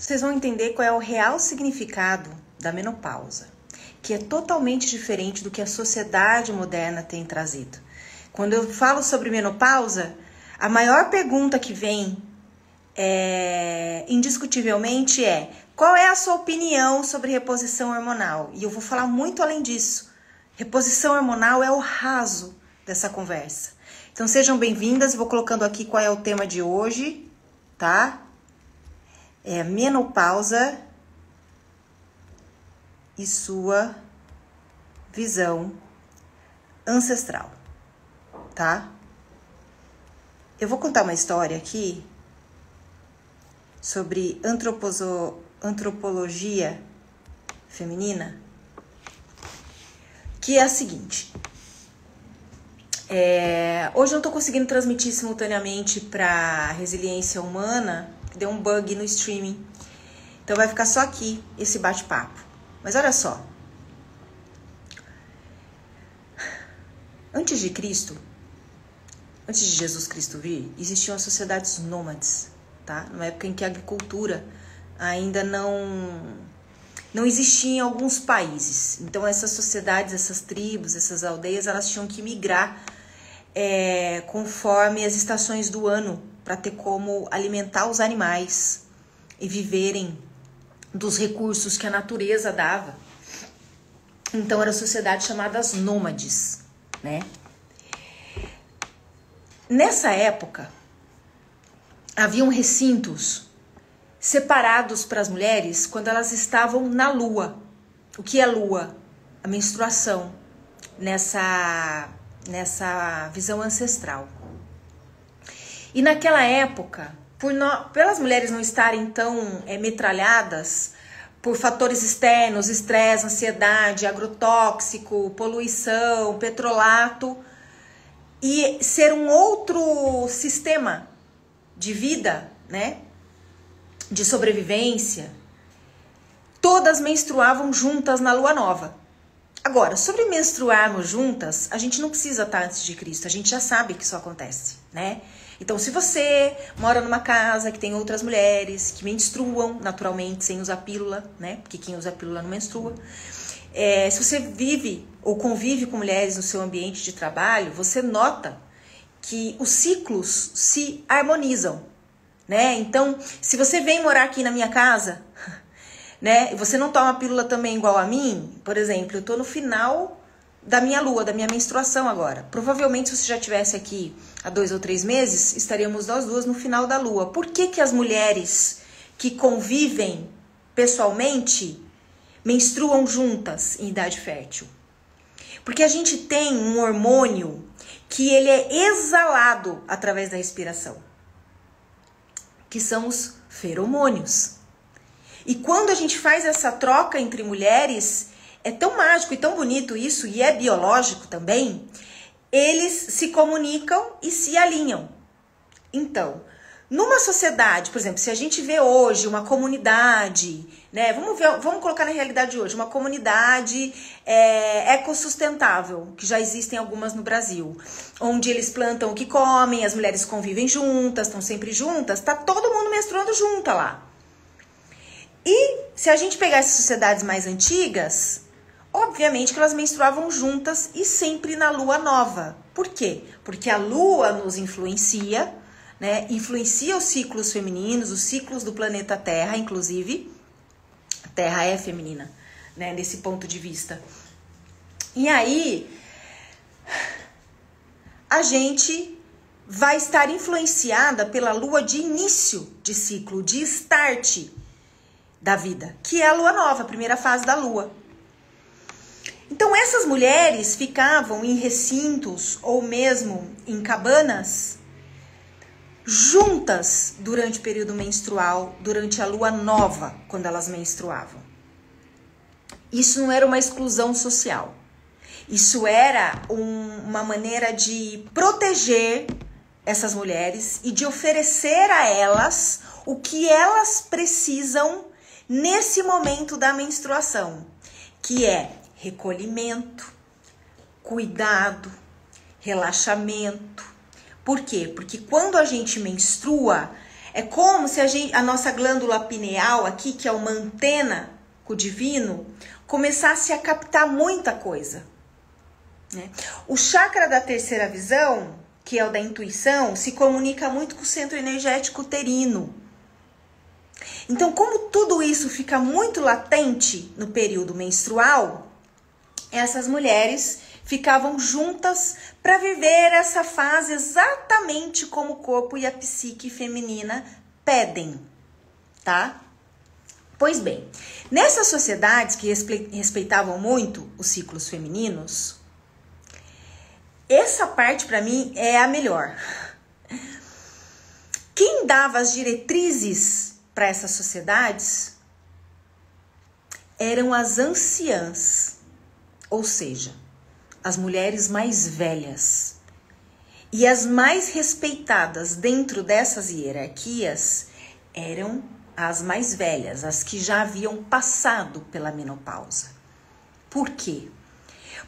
vocês vão entender qual é o real significado da menopausa, que é totalmente diferente do que a sociedade moderna tem trazido. Quando eu falo sobre menopausa, a maior pergunta que vem é, indiscutivelmente é qual é a sua opinião sobre reposição hormonal? E eu vou falar muito além disso. Reposição hormonal é o raso dessa conversa. Então sejam bem-vindas, vou colocando aqui qual é o tema de hoje, tá? É menopausa e sua visão ancestral, tá? Eu vou contar uma história aqui sobre antropologia feminina, que é a seguinte. É, hoje eu não tô conseguindo transmitir simultaneamente para resiliência humana, deu um bug no streaming. Então vai ficar só aqui esse bate-papo. Mas olha só. Antes de Cristo, antes de Jesus Cristo vir, existiam as sociedades nômades, tá? Numa época em que a agricultura ainda não não existia em alguns países. Então essas sociedades, essas tribos, essas aldeias, elas tinham que migrar é, conforme as estações do ano para ter como alimentar os animais e viverem dos recursos que a natureza dava. Então eram sociedades chamadas nômades, né? Nessa época, haviam recintos separados para as mulheres quando elas estavam na lua. O que é lua? A menstruação nessa nessa visão ancestral. E naquela época, por no, pelas mulheres não estarem tão é, metralhadas por fatores externos, estresse, ansiedade, agrotóxico, poluição, petrolato, e ser um outro sistema de vida, né? De sobrevivência. Todas menstruavam juntas na lua nova. Agora, sobre menstruarmos juntas, a gente não precisa estar antes de Cristo, a gente já sabe que isso acontece, né? Então, se você mora numa casa que tem outras mulheres que menstruam naturalmente, sem usar pílula, né? Porque quem usa pílula não menstrua. É, se você vive ou convive com mulheres no seu ambiente de trabalho, você nota que os ciclos se harmonizam, né? Então, se você vem morar aqui na minha casa, né, você não toma pílula também igual a mim, por exemplo, eu tô no final da minha lua, da minha menstruação agora. Provavelmente, se você já tivesse aqui há dois ou três meses, estaríamos nós duas no final da lua. Por que, que as mulheres que convivem pessoalmente menstruam juntas em idade fértil? Porque a gente tem um hormônio que ele é exalado através da respiração, que são os feromônios. E quando a gente faz essa troca entre mulheres, é tão mágico e tão bonito isso, e é biológico também, eles se comunicam e se alinham. Então, numa sociedade, por exemplo, se a gente vê hoje uma comunidade, né? Vamos ver, vamos colocar na realidade de hoje, uma comunidade é, ecossustentável, que já existem algumas no Brasil, onde eles plantam o que comem, as mulheres convivem juntas, estão sempre juntas, tá todo mundo menstruando junta lá. E se a gente pegar essas sociedades mais antigas, obviamente que elas menstruavam juntas e sempre na lua nova. Por quê? Porque a lua nos influencia, né? Influencia os ciclos femininos, os ciclos do planeta Terra, inclusive. A Terra é feminina, né? Nesse ponto de vista. E aí, a gente vai estar influenciada pela lua de início de ciclo, de start da vida, que é a lua nova, a primeira fase da lua. Então essas mulheres ficavam em recintos ou mesmo em cabanas juntas durante o período menstrual, durante a lua nova, quando elas menstruavam. Isso não era uma exclusão social. Isso era um, uma maneira de proteger essas mulheres e de oferecer a elas o que elas precisam nesse momento da menstruação, que é recolhimento, cuidado, relaxamento. Por quê? Porque quando a gente menstrua, É como se a, gente, a nossa glândula pineal aqui, que é uma antena com o divino, começasse a captar muita coisa. Né? O chakra da terceira visão, que é o da intuição, se comunica muito com o centro energético uterino. Então, como tudo isso fica muito latente no período menstrual, essas mulheres ficavam juntas para viver essa fase exatamente como o corpo e a psique feminina pedem, tá? Pois bem, nessas sociedades que respeitavam muito os ciclos femininos, essa parte para mim é a melhor. Quem dava as diretrizes para essas sociedades eram as anciãs, ou seja, as mulheres mais velhas. E as mais respeitadas dentro dessas hierarquias eram as mais velhas, as que já haviam passado pela menopausa. Por quê?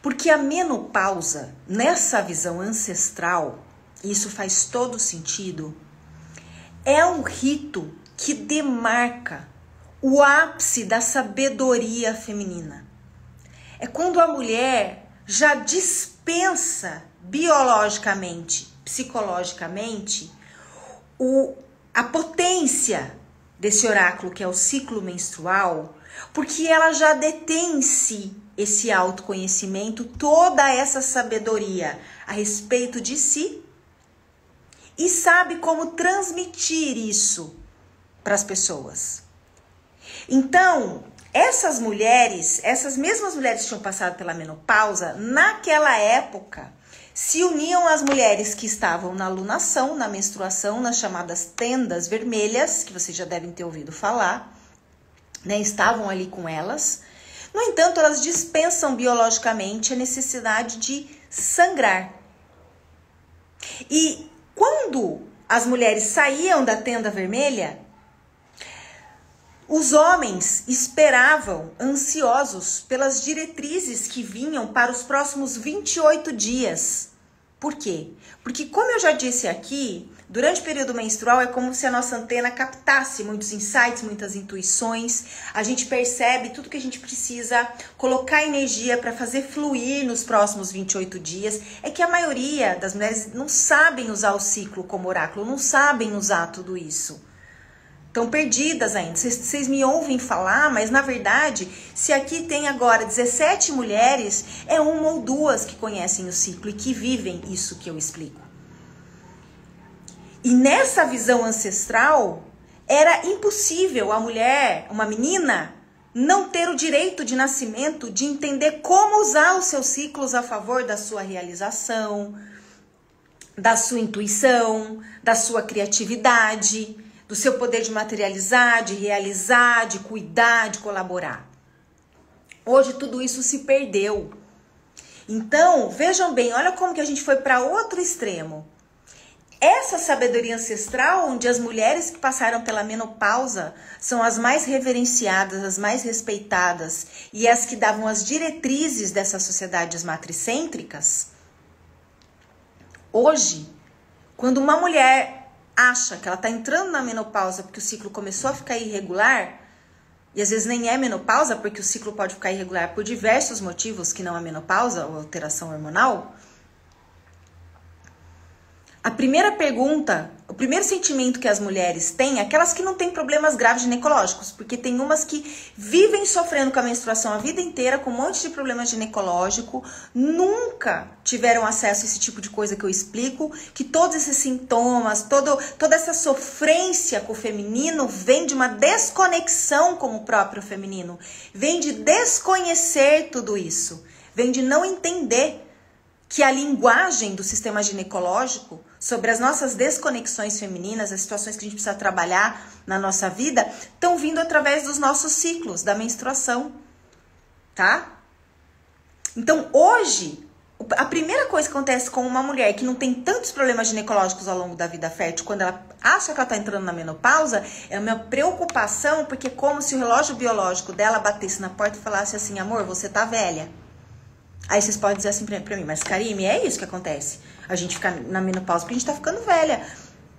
Porque a menopausa, nessa visão ancestral, isso faz todo sentido, é um rito que demarca o ápice da sabedoria feminina. É quando a mulher já dispensa biologicamente, psicologicamente, o, a potência desse oráculo que é o ciclo menstrual, porque ela já detém em si esse autoconhecimento, toda essa sabedoria a respeito de si e sabe como transmitir isso para as pessoas. Então, essas mulheres, essas mesmas mulheres que tinham passado pela menopausa, naquela época, se uniam às mulheres que estavam na lunação, na menstruação, nas chamadas tendas vermelhas, que vocês já devem ter ouvido falar, né? Estavam ali com elas. No entanto, elas dispensam biologicamente a necessidade de sangrar. E quando as mulheres saíam da tenda vermelha, os homens esperavam, ansiosos, pelas diretrizes que vinham para os próximos 28 dias. Por quê? Porque, como eu já disse aqui, durante o período menstrual é como se a nossa antena captasse muitos insights, muitas intuições. A gente percebe tudo que a gente precisa colocar energia para fazer fluir nos próximos 28 dias. É que a maioria das mulheres não sabem usar o ciclo como oráculo, não sabem usar tudo isso estão perdidas ainda. Vocês me ouvem falar, mas na verdade, se aqui tem agora 17 mulheres, é uma ou duas que conhecem o ciclo e que vivem isso que eu explico. E nessa visão ancestral, era impossível a mulher, uma menina, não ter o direito de nascimento de entender como usar os seus ciclos a favor da sua realização, da sua intuição, da sua criatividade do seu poder de materializar, de realizar, de cuidar, de colaborar. Hoje tudo isso se perdeu. Então, vejam bem, olha como que a gente foi para outro extremo. Essa sabedoria ancestral, onde as mulheres que passaram pela menopausa são as mais reverenciadas, as mais respeitadas e as que davam as diretrizes dessas sociedades matricêntricas, hoje, quando uma mulher acha que ela está entrando na menopausa porque o ciclo começou a ficar irregular, e às vezes nem é menopausa, porque o ciclo pode ficar irregular por diversos motivos que não é menopausa ou alteração hormonal. A primeira pergunta, primeiro sentimento que as mulheres têm, aquelas que não têm problemas graves ginecológicos, porque tem umas que vivem sofrendo com a menstruação a vida inteira, com um monte de problemas ginecológico, nunca tiveram acesso a esse tipo de coisa que eu explico, que todos esses sintomas, todo, toda essa sofrência com o feminino vem de uma desconexão com o próprio feminino, vem de desconhecer tudo isso, vem de não entender que a linguagem do sistema ginecológico sobre as nossas desconexões femininas, as situações que a gente precisa trabalhar na nossa vida, estão vindo através dos nossos ciclos, da menstruação, tá? Então, hoje, a primeira coisa que acontece com uma mulher que não tem tantos problemas ginecológicos ao longo da vida fértil, quando ela acha que ela está entrando na menopausa, é uma preocupação, porque é como se o relógio biológico dela batesse na porta e falasse assim: amor, você tá velha. Aí vocês podem dizer assim pra, mim, mas Karime, é isso que acontece. A gente fica na menopausa porque a gente tá ficando velha.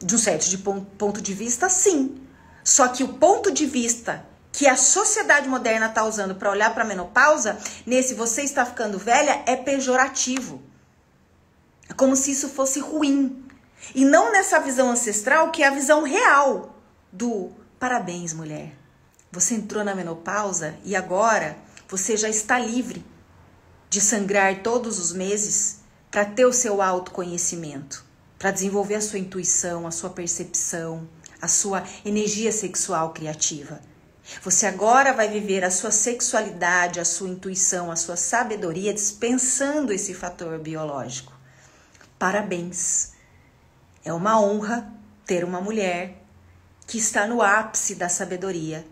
De um certo de ponto de vista, sim. Só que o ponto de vista que a sociedade moderna está usando para olhar para a menopausa, nesse você está ficando velha, é pejorativo. É como se isso fosse ruim. E não nessa visão ancestral, que é a visão real do parabéns, mulher. Você entrou na menopausa e agora você já está livre de sangrar todos os meses para ter o seu autoconhecimento, para desenvolver a sua intuição, a sua percepção, a sua energia sexual criativa. Você agora vai viver a sua sexualidade, a sua intuição, a sua sabedoria dispensando esse fator biológico. Parabéns! É uma honra ter uma mulher que está no ápice da sabedoria,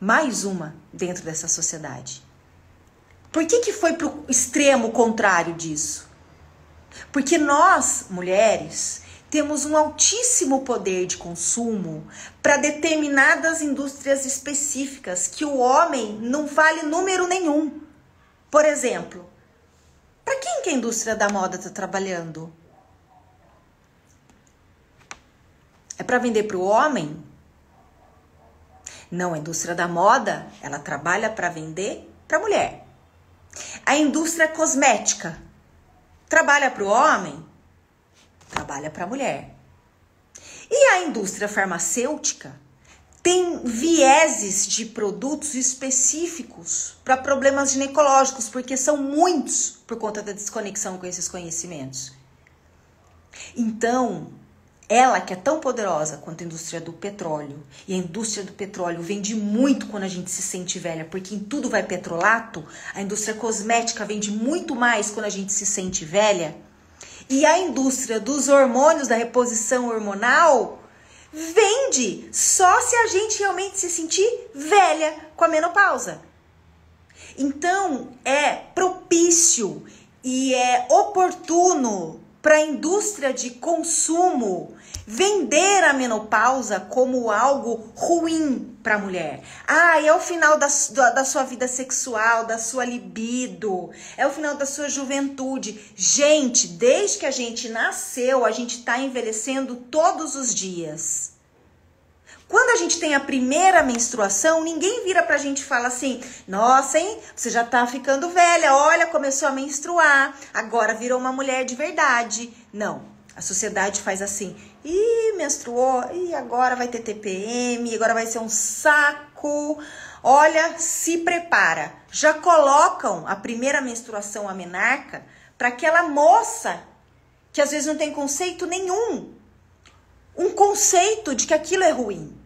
mais uma dentro dessa sociedade. Por que, que foi para o extremo contrário disso? Porque nós, mulheres, temos um altíssimo poder de consumo para determinadas indústrias específicas que o homem não vale número nenhum. Por exemplo, para quem que a indústria da moda está trabalhando? É para vender para o homem? Não, a indústria da moda, ela trabalha para vender para a mulher. A indústria cosmética trabalha para o homem? Trabalha para a mulher. E a indústria farmacêutica tem vieses de produtos específicos para problemas ginecológicos, porque são muitos por conta da desconexão com esses conhecimentos. Então, ela que é tão poderosa quanto a indústria do petróleo, e a indústria do petróleo vende muito quando a gente se sente velha, porque em tudo vai petrolato, a indústria cosmética vende muito mais quando a gente se sente velha, e a indústria dos hormônios, da reposição hormonal, vende só se a gente realmente se sentir velha com a menopausa. Então, é propício e é oportuno para a indústria de consumo vender a menopausa como algo ruim para a mulher. Ah, é o final da, da sua vida sexual, da sua libido, é o final da sua juventude. Gente, desde que a gente nasceu, a gente está envelhecendo todos os dias. Quando a gente tem a primeira menstruação, ninguém vira pra gente e fala assim: nossa, hein, você já tá ficando velha, olha, começou a menstruar, agora virou uma mulher de verdade. Não. A sociedade faz assim: ih, menstruou, e agora vai ter TPM, agora vai ser um saco. Olha, se prepara. Já colocam a primeira menstruação a menarca para aquela moça que às vezes não tem conceito nenhum. Um conceito de que aquilo é ruim.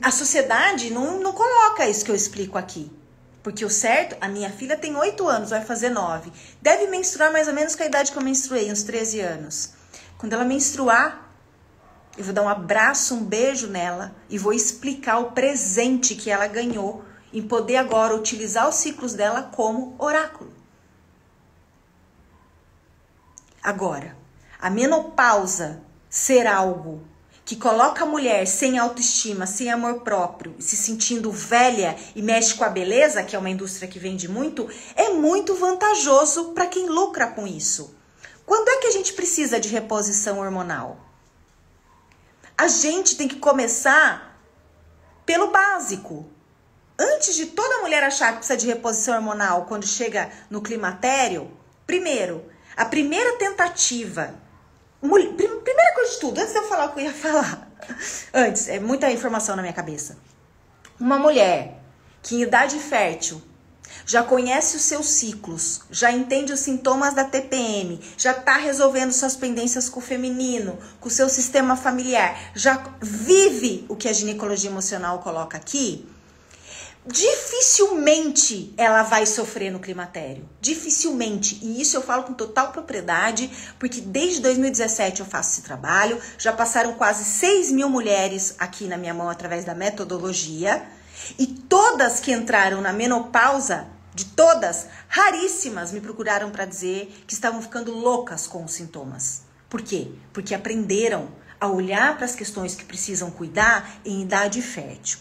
A sociedade não, não coloca isso que eu explico aqui. Porque o certo, a minha filha tem 8 anos, vai fazer 9. Deve menstruar mais ou menos com a idade que eu menstruei, uns 13 anos. Quando ela menstruar, eu vou dar um abraço, um beijo nela e vou explicar o presente que ela ganhou em poder agora utilizar os ciclos dela como oráculo. Agora, a menopausa ser algo que coloca a mulher sem autoestima, sem amor próprio, se sentindo velha e mexe com a beleza, que é uma indústria que vende muito, é muito vantajoso para quem lucra com isso. Quando é que a gente precisa de reposição hormonal? A gente tem que começar pelo básico. Antes de toda mulher achar que precisa de reposição hormonal quando chega no climatério, primeiro, a primeira tentativa Primeira coisa antes de eu falar o que eu ia falar. Antes, é muita informação na minha cabeça. Uma mulher que em idade fértil já conhece os seus ciclos, já entende os sintomas da TPM, já está resolvendo suas pendências com o feminino, com o seu sistema familiar, já vive o que a ginecologia emocional coloca aqui, dificilmente ela vai sofrer no climatério. Dificilmente. E isso eu falo com total propriedade, porque desde 2017 eu faço esse trabalho. Já passaram quase 6 mil mulheres aqui na minha mão através da metodologia. E todas que entraram na menopausa, de todas, raríssimas, me procuraram para dizer que estavam ficando loucas com os sintomas. Por quê? Porque aprenderam a olhar para as questões que precisam cuidar em idade fértil.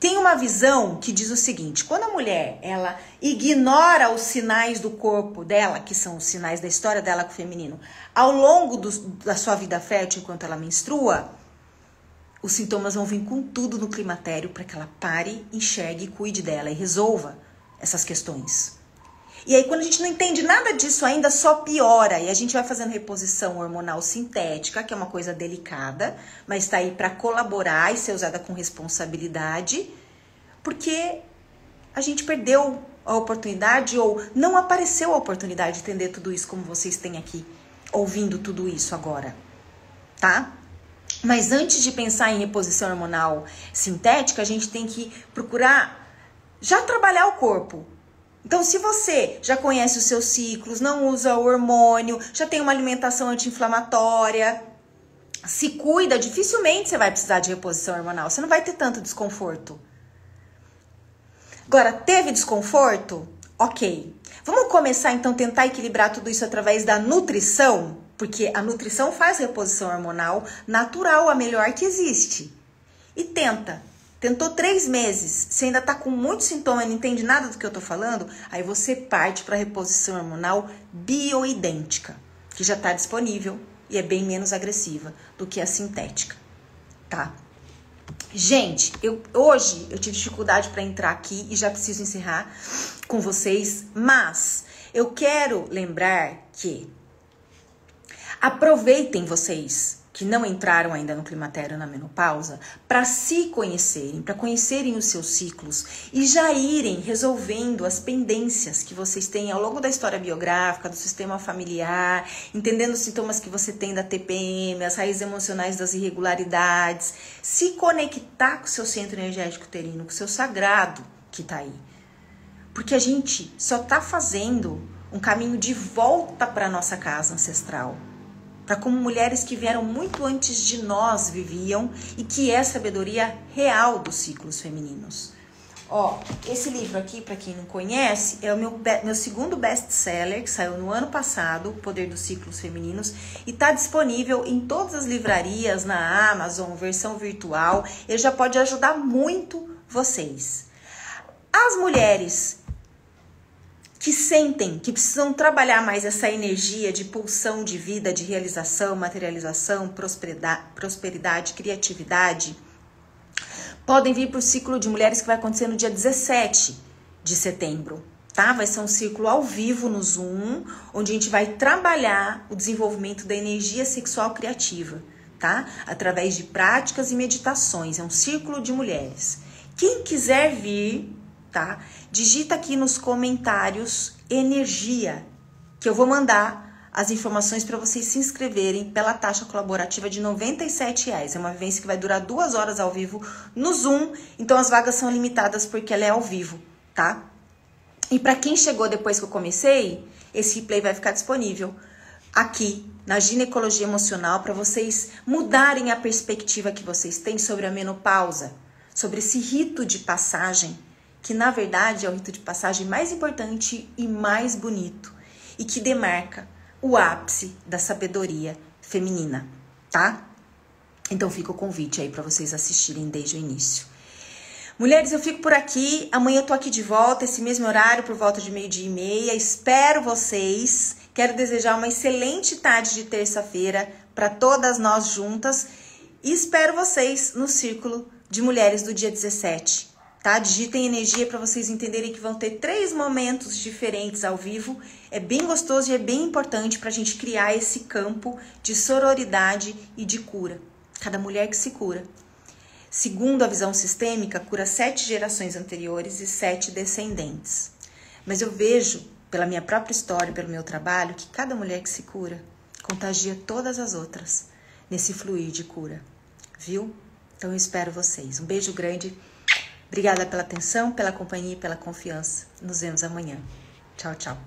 Tem uma visão que diz o seguinte: quando a mulher ela ignora os sinais do corpo dela, que são os sinais da história dela com o feminino, ao longo do, da sua vida fértil enquanto ela menstrua, os sintomas vão vir com tudo no climatério para que ela pare, enxergue, cuide dela e resolva essas questões. E aí, quando a gente não entende nada disso ainda, só piora. E a gente vai fazendo reposição hormonal sintética, que é uma coisa delicada, mas está aí para colaborar e ser usada com responsabilidade, porque a gente perdeu a oportunidade ou não apareceu a oportunidade de entender tudo isso como vocês têm aqui, ouvindo tudo isso agora, tá? Mas antes de pensar em reposição hormonal sintética, a gente tem que procurar já trabalhar o corpo. Então, se você já conhece os seus ciclos, não usa hormônio, já tem uma alimentação anti-inflamatória, se cuida, dificilmente você vai precisar de reposição hormonal. Você não vai ter tanto desconforto. Agora, teve desconforto? Ok. Vamos começar então tentar equilibrar tudo isso através da nutrição? Porque a nutrição faz reposição hormonal natural, a melhor que existe. E tenta. Tentou três meses, você ainda tá com muito sintoma e não entende nada do que eu tô falando, aí você parte para reposição hormonal bioidêntica, que já está disponível e é bem menos agressiva do que a sintética, tá? Gente, eu, hoje eu tive dificuldade para entrar aqui e já preciso encerrar com vocês, mas eu quero lembrar que Aproveitem vocês que não entraram ainda no climatério na menopausa para se conhecerem, para conhecerem os seus ciclos e já irem resolvendo as pendências que vocês têm ao longo da história biográfica, do sistema familiar, entendendo os sintomas que você tem da TPM, as raízes emocionais das irregularidades, se conectar com o seu centro energético uterino, com o seu sagrado que está aí. Porque a gente só está fazendo um caminho de volta para nossa casa ancestral para como mulheres que vieram muito antes de nós viviam e que é a sabedoria real dos ciclos femininos. Ó, esse livro aqui, para quem não conhece, é o meu, meu segundo best-seller, que saiu no ano passado, Poder dos Ciclos Femininos, e está disponível em todas as livrarias, na Amazon, versão virtual. Ele já pode ajudar muito vocês. As mulheres que sentem que precisam trabalhar mais essa energia de pulsão de vida, de realização, materialização, prosperidade, prosperidade criatividade, podem vir para o ciclo de mulheres que vai acontecer no dia 17 de setembro. Tá? Vai ser um ciclo ao vivo no Zoom, onde a gente vai trabalhar o desenvolvimento da energia sexual criativa, tá? Através de práticas e meditações. É um círculo de mulheres. Quem quiser vir, tá? Digita aqui nos comentários energia, que eu vou mandar as informações para vocês se inscreverem pela taxa colaborativa de R$ reais. É uma vivência que vai durar duas horas ao vivo no Zoom, então as vagas são limitadas porque ela é ao vivo, tá? E para quem chegou depois que eu comecei, esse replay vai ficar disponível aqui na ginecologia emocional para vocês mudarem a perspectiva que vocês têm sobre a menopausa, sobre esse rito de passagem que na verdade é o rito de passagem mais importante e mais bonito e que demarca o ápice da sabedoria feminina, tá? Então fica o convite aí para vocês assistirem desde o início. Mulheres, eu fico por aqui. Amanhã eu tô aqui de volta, esse mesmo horário, por volta de meio-dia e meia. Espero vocês. Quero desejar uma excelente tarde de terça-feira para todas nós juntas. E espero vocês no Círculo de Mulheres do dia 17 tá? Digitem energia para vocês entenderem que vão ter três momentos diferentes ao vivo. É bem gostoso e é bem importante para a gente criar esse campo de sororidade e de cura. Cada mulher que se cura. Segundo a visão sistêmica, cura sete gerações anteriores e sete descendentes. Mas eu vejo, pela minha própria história, pelo meu trabalho, que cada mulher que se cura contagia todas as outras nesse fluir de cura. Viu? Então eu espero vocês. Um beijo grande. Obrigada pela atenção, pela companhia e pela confiança. Nos vemos amanhã. Tchau, tchau.